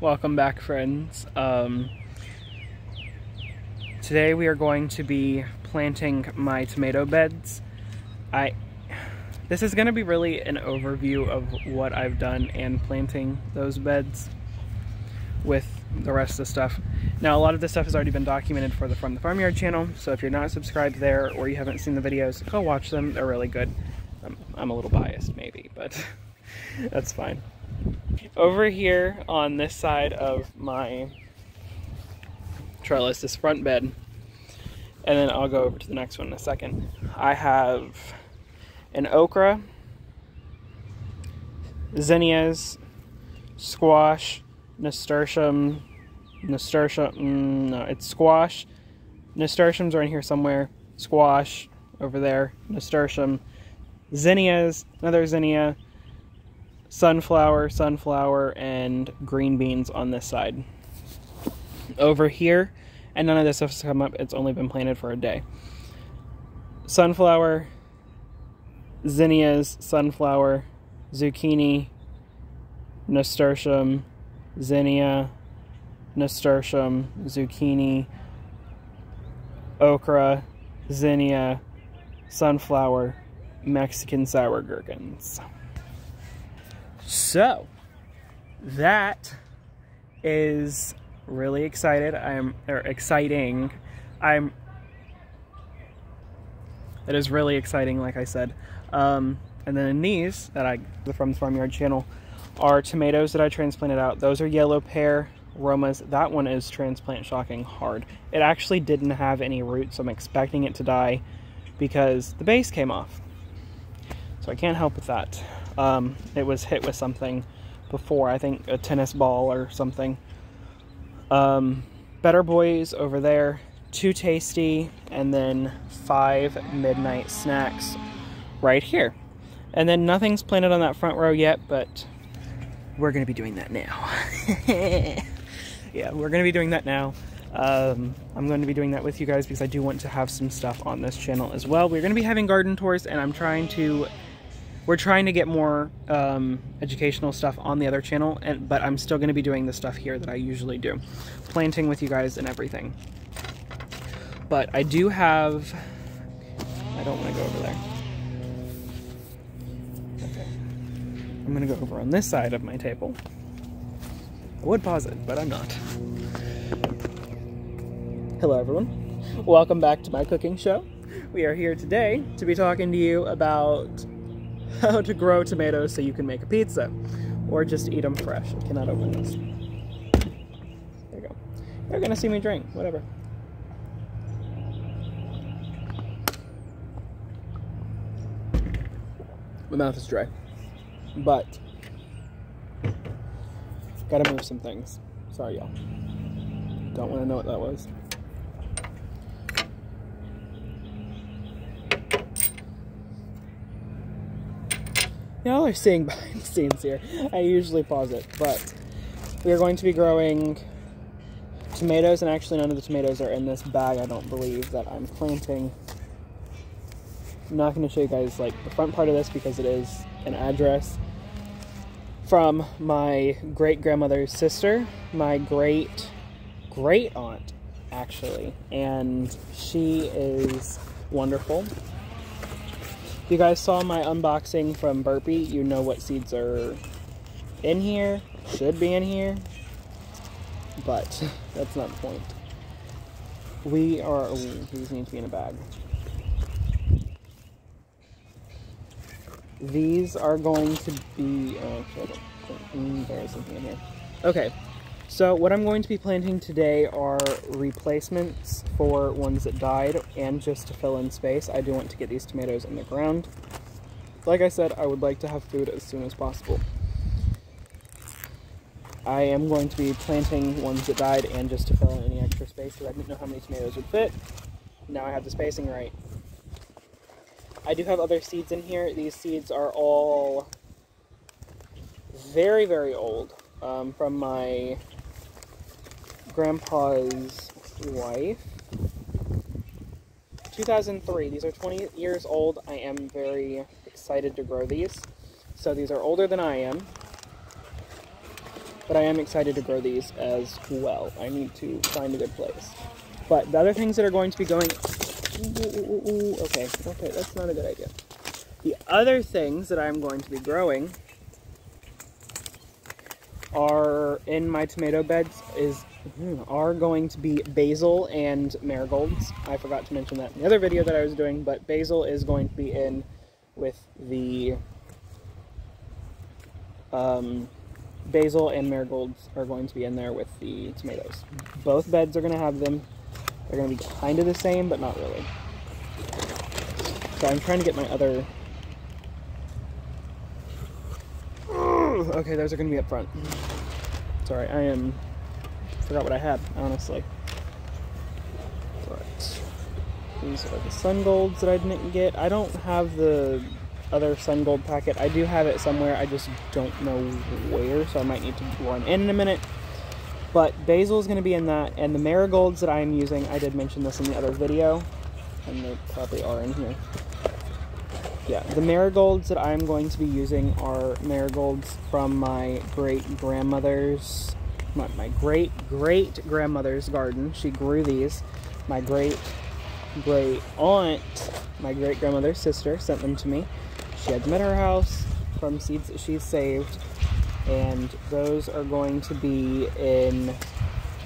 Welcome back, friends. Um, today we are going to be planting my tomato beds. I This is going to be really an overview of what I've done and planting those beds with the rest of the stuff. Now, a lot of this stuff has already been documented for the From the Farmyard channel, so if you're not subscribed there or you haven't seen the videos, go watch them. They're really good. I'm, I'm a little biased, maybe, but that's fine. Over here on this side of my trellis, this front bed, and then I'll go over to the next one in a second. I have an okra, zinnias, squash, nasturtium, nasturtium, mm, no, it's squash. Nasturtiums are in here somewhere. Squash over there, nasturtium, zinnias, another zinnia, sunflower, sunflower, and green beans on this side. Over here, and none of this stuff has come up, it's only been planted for a day. Sunflower, zinnias, sunflower, zucchini, nasturtium, zinnia, nasturtium, zucchini, okra, zinnia, sunflower, Mexican sour gherkins. So, that is really excited. I'm or exciting. I'm that is really exciting, like I said. Um, and then these that I the from the Farmyard channel are tomatoes that I transplanted out. Those are yellow pear Romas. That one is transplant shocking hard. It actually didn't have any roots, so I'm expecting it to die because the base came off. So I can't help with that. Um, it was hit with something before, I think a tennis ball or something. Um, Better Boys over there, Too Tasty, and then five midnight snacks right here. And then nothing's planted on that front row yet, but we're going to be doing that now. yeah, we're going to be doing that now. Um, I'm going to be doing that with you guys because I do want to have some stuff on this channel as well. We're going to be having garden tours and I'm trying to we're trying to get more um, educational stuff on the other channel, and but I'm still going to be doing the stuff here that I usually do, planting with you guys and everything. But I do have. I don't want to go over there. Okay. I'm going to go over on this side of my table. I would pause it, but I'm not. Hello, everyone. Welcome back to my cooking show. We are here today to be talking to you about how to grow tomatoes so you can make a pizza or just eat them fresh. I cannot open this. There you go. You're gonna see me drink, whatever. My mouth is dry, but gotta move some things. Sorry, y'all. Don't want to know what that was. Y'all are seeing behind the scenes here. I usually pause it, but we are going to be growing tomatoes, and actually none of the tomatoes are in this bag, I don't believe, that I'm planting. I'm not going to show you guys like the front part of this because it is an address from my great grandmother's sister, my great great aunt, actually, and she is wonderful. You guys saw my unboxing from Burpee, you know what seeds are in here, should be in here, but that's not the point. We are, ooh, these need to be in a bag. These are going to be, oh, there is something in here. Okay, so what I'm going to be planting today are replacements for ones that died and just to fill in space. I do want to get these tomatoes in the ground. Like I said, I would like to have food as soon as possible. I am going to be planting ones that died and just to fill in any extra space because I didn't know how many tomatoes would fit. Now I have the spacing right. I do have other seeds in here. These seeds are all very, very old um, from my grandpa's wife. 2003. These are 20 years old. I am very excited to grow these. So these are older than I am. but I am excited to grow these as well. I need to find a good place. But the other things that are going to be going... Okay, okay, that's not a good idea. The other things that I'm going to be growing are in my tomato beds is are going to be basil and marigolds. I forgot to mention that in the other video that I was doing, but basil is going to be in with the um, basil and marigolds are going to be in there with the tomatoes. Both beds are going to have them. They're going to be kind of the same, but not really. So I'm trying to get my other... okay, those are going to be up front. Sorry, I am... forgot what I had, honestly. But these are the sun golds that I didn't get. I don't have the other sun gold packet. I do have it somewhere, I just don't know where, so I might need to run in in a minute. But basil is going to be in that, and the marigolds that I am using, I did mention this in the other video, and they probably are in here. Yeah, the marigolds that I'm going to be using are marigolds from my great-grandmother's, my, my great-great-grandmother's garden. She grew these. My great-great-aunt, my great-grandmother's sister, sent them to me. She had them at her house from seeds that she's saved and those are going to be in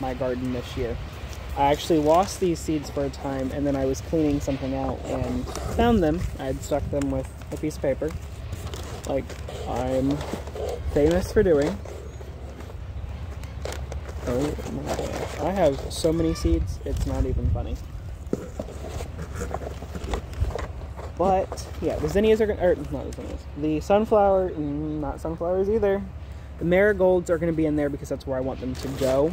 my garden this year. I actually lost these seeds for a time and then I was cleaning something out and found them. I had stuck them with a piece of paper like I'm famous for doing. Oh my gosh. I have so many seeds, it's not even funny. But, yeah, the zinnias are gonna, not the zinnias, the sunflower, mm, not sunflowers either. The marigolds are to be in there because that's where I want them to go.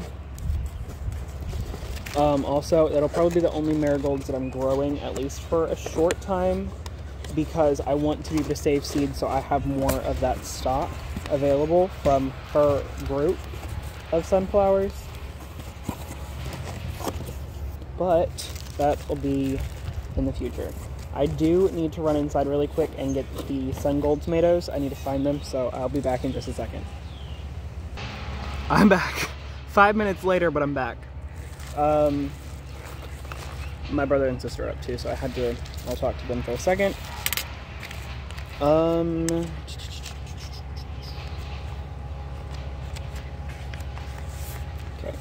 Um, also, that'll probably be the only marigolds that I'm growing, at least for a short time, because I want to be able to save seeds so I have more of that stock available from her group of sunflowers. But that will be in the future. I do need to run inside really quick and get the sun gold tomatoes. I need to find them, so I'll be back in just a second. I'm back. Five minutes later, but I'm back. Um, my brother and sister are up too, so I had to, I'll talk to them for a second. Um, okay.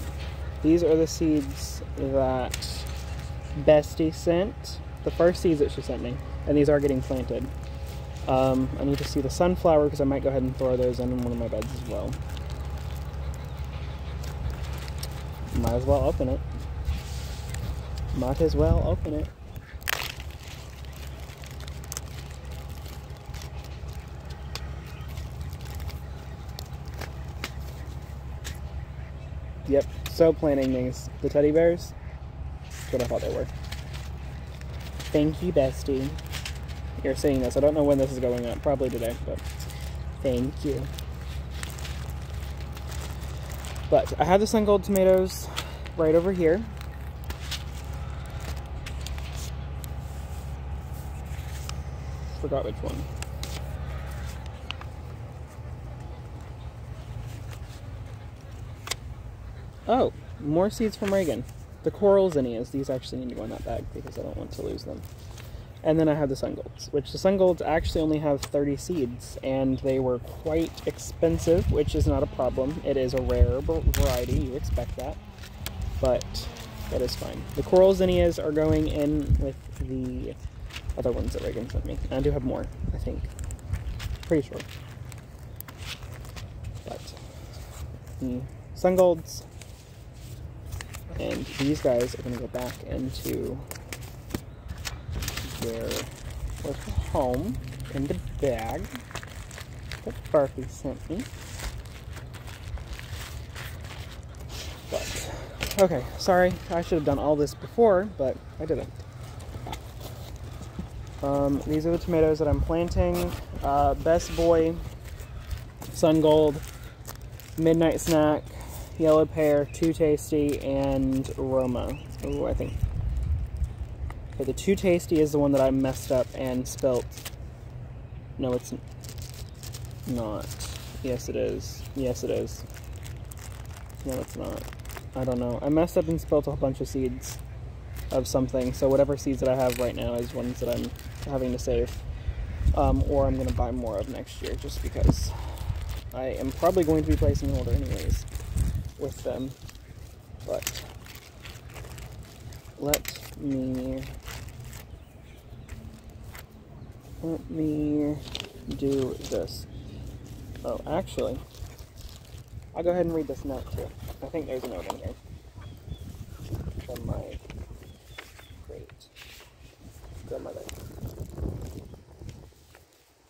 These are the seeds that Bestie sent. The first seeds that she sent me. And these are getting planted. Um, I need to see the sunflower because I might go ahead and throw those in one of my beds as well. Might as well open it. Might as well open it. Yep, so planning these. The teddy bears? That's what I thought they were. Thank you, bestie. You're seeing this. I don't know when this is going up. Probably today, but thank you. But I have the sun gold tomatoes right over here. Forgot which one. Oh, more seeds from Reagan. The coral zinnias. These actually need to go in that bag because I don't want to lose them. And then I have the sun golds, which the sun golds actually only have 30 seeds, and they were quite expensive, which is not a problem. It is a rare variety, you expect that, but that is fine. The coral zinnias are going in with the other ones that Reagan sent me. And I do have more, I think. Pretty sure. But the sun golds and these guys are going to go back into their home in the bag that Barkley sent me. But, okay, sorry, I should have done all this before, but I didn't. Um, these are the tomatoes that I'm planting. Uh, Best Boy, Sun Gold, Midnight Snack, Yellow Pear, Too Tasty, and Roma. Oh, I think Okay, the Too Tasty is the one that I messed up and spilt. No, it's not. Yes, it is. Yes, it is. No, it's not. I don't know. I messed up and spilled a whole bunch of seeds of something. So whatever seeds that I have right now is ones that I'm having to save. Um, or I'm going to buy more of next year just because I am probably going to be placing an order anyways with them. But let me let me do this. Oh, actually, I'll go ahead and read this note too. I think there's a note in here from my great grandmother.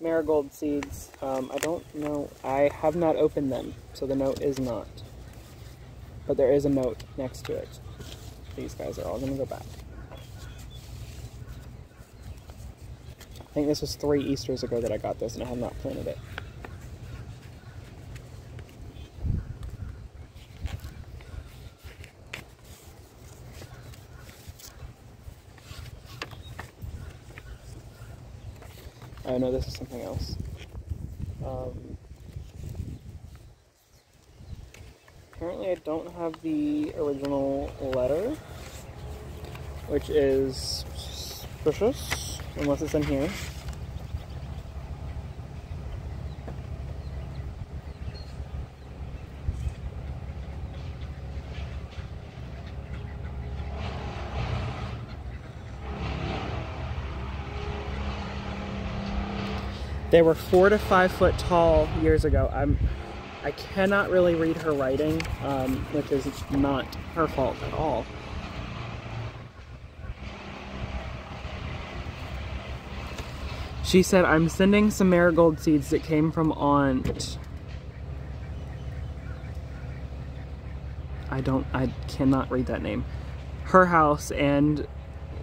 Marigold seeds. Um, I don't know. I have not opened them, so the note is not. But there is a note next to it. These guys are all going to go back. I think this was three Easters ago that I got this, and I have not planted it. Oh no, this is something else. Um, apparently I don't have the original letter, which is suspicious, unless it's in here. They were four to five foot tall years ago. I'm, I cannot really read her writing, um, which is not her fault at all. She said, I'm sending some marigold seeds that came from Aunt. I don't, I cannot read that name. Her house and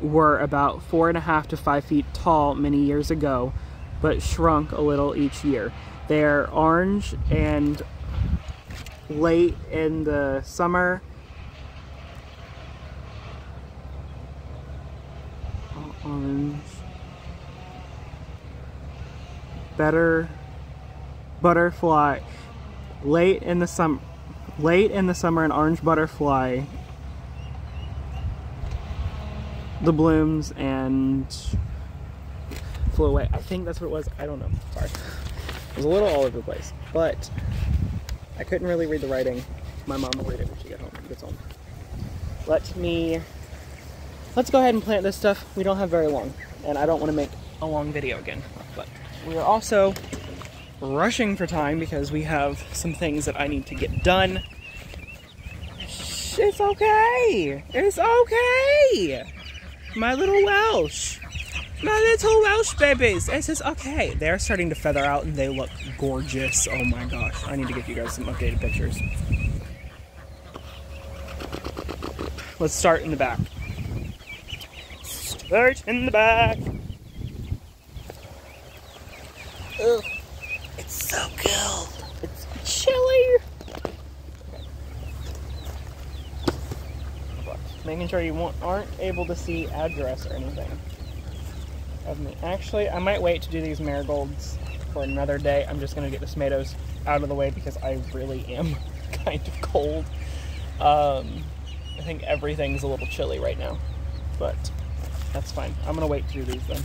were about four and a half to five feet tall many years ago but shrunk a little each year. They're orange and late in the summer. Orange. Better butterfly. Late in the summer. Late in the summer, an orange butterfly. The blooms and flew away. I think that's what it was. I don't know. Sorry. It was a little all over the place. But I couldn't really read the writing. My mom will read it when she gets home. Gets home. Let me... Let's go ahead and plant this stuff. We don't have very long. And I don't want to make a long video again. But we are also rushing for time because we have some things that I need to get done. It's okay. It's okay. My little Welsh. My little Welsh babies. It's just okay. They're starting to feather out and they look gorgeous. Oh my gosh. I need to get you guys some updated pictures. Let's start in the back. Start in the back. Ugh. It's so cold. It's chilly. Making sure you aren't able to see address or anything of me. Actually, I might wait to do these marigolds for another day. I'm just going to get the tomatoes out of the way because I really am kind of cold. Um, I think everything's a little chilly right now, but that's fine. I'm going to wait to do these then.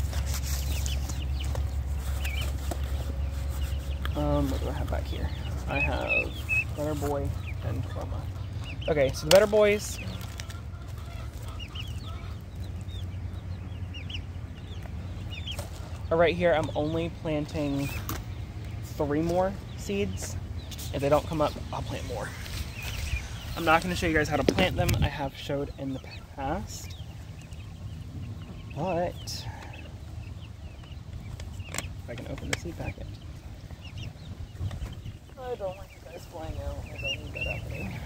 Um, what do I have back here? I have Better Boy and Roma. Okay, so the Better Boys right here, I'm only planting three more seeds. If they don't come up, I'll plant more. I'm not going to show you guys how to plant them. I have showed in the past. But, if I can open the seed packet. I don't want you guys flying out. I don't need that happening.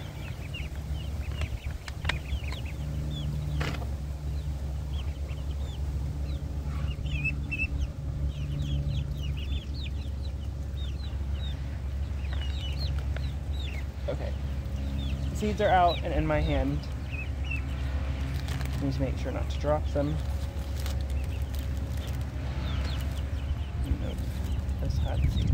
Seeds are out and in my hand. Need to make sure not to drop them. Nope, this had seeds.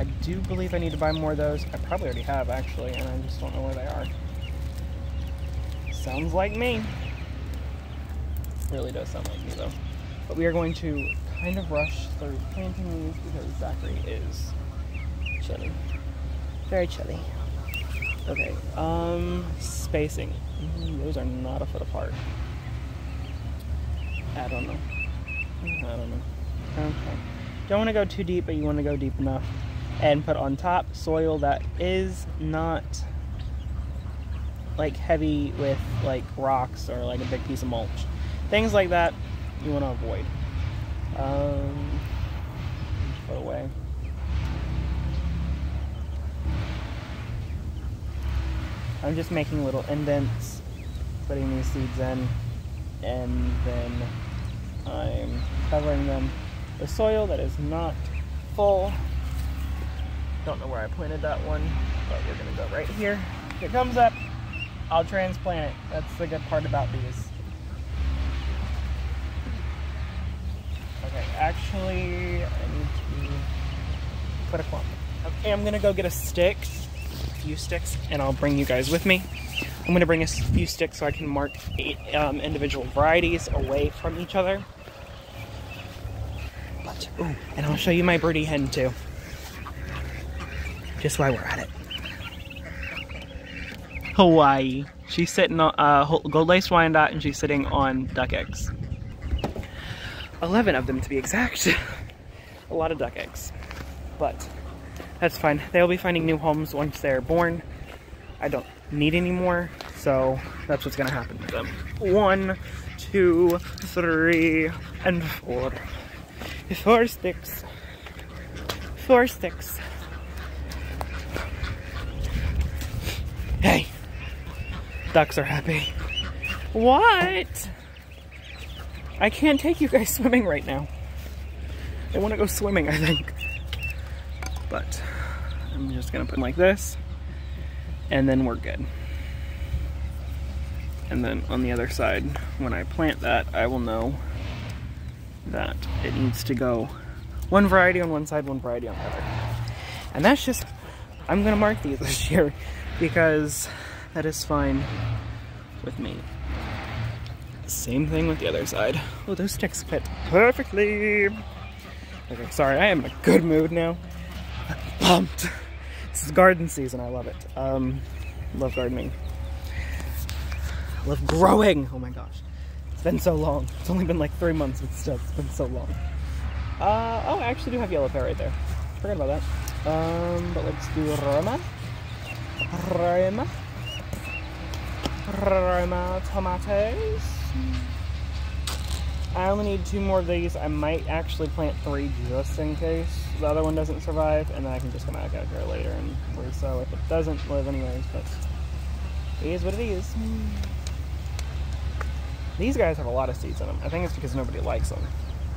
I do believe I need to buy more of those. I probably already have actually, and I just don't know where they are. Sounds like me. Really does sound like me though. But we are going to kind of rush through planting these because Zachary is chilly. Very chilly. Okay, um, spacing. Mm, those are not a foot apart. I don't know. I don't know. Okay. Don't want to go too deep, but you want to go deep enough. And put on top soil that is not like heavy with like rocks or like a big piece of mulch. Things like that you want to avoid. Um, put away. I'm just making little indents, putting these seeds in, and then I'm covering them with soil that is not full. Don't know where I planted that one, but we're gonna go right here. If it comes up, I'll transplant it. That's the good part about these. Okay, actually, I need to put a clump. Okay, I'm gonna go get a stick few sticks and I'll bring you guys with me. I'm to bring a few sticks so I can mark eight um, individual varieties away from each other. But, ooh, and I'll show you my birdie hen too. Just while we're at it. Hawaii. She's sitting on uh, gold lace Wyandotte and she's sitting on duck eggs. 11 of them to be exact. a lot of duck eggs. But that's fine. They'll be finding new homes once they're born. I don't need any more, so that's what's gonna happen to them. One, two, three, and four. Four sticks. Four sticks. Hey, ducks are happy. What? I can't take you guys swimming right now. They want to go swimming, I think but I'm just gonna put them like this and then we're good. And then on the other side, when I plant that, I will know that it needs to go one variety on one side, one variety on the other. And that's just, I'm gonna mark these this year because that is fine with me. Same thing with the other side. Oh, those sticks fit perfectly. Okay, sorry, I am in a good mood now pumped. Garden season. I love it. Um, love gardening. Love growing. Oh my gosh. It's been so long. It's only been like three months, but still, it's been so long. Uh, oh, I actually do have yellow pear right there. Forgot about that. Um, but let's do Roma. Roma. Roma tomatoes. I only need two more of these. I might actually plant three just in case the other one doesn't survive, and then I can just come back out here later and resow if it doesn't live anyways, but it is what it is. These guys have a lot of seeds in them. I think it's because nobody likes them.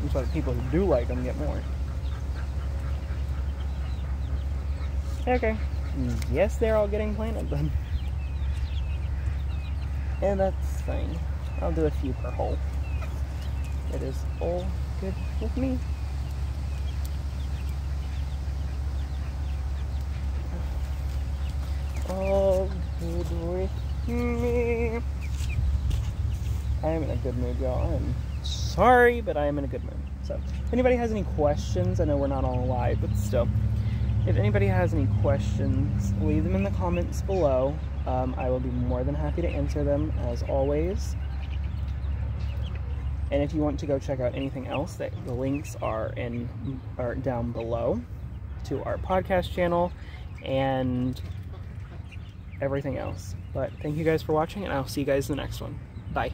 That's why the people who do like them get more. Okay. Yes, they're all getting planted then. And that's fine. I'll do a few per hole. It is all good with me. All good with me. I am in a good mood, y'all. I'm sorry, but I am in a good mood. So, if anybody has any questions, I know we're not all live, but still, if anybody has any questions, leave them in the comments below. Um, I will be more than happy to answer them as always. And if you want to go check out anything else, that the links are in are down below to our podcast channel and everything else. But thank you guys for watching, and I'll see you guys in the next one. Bye.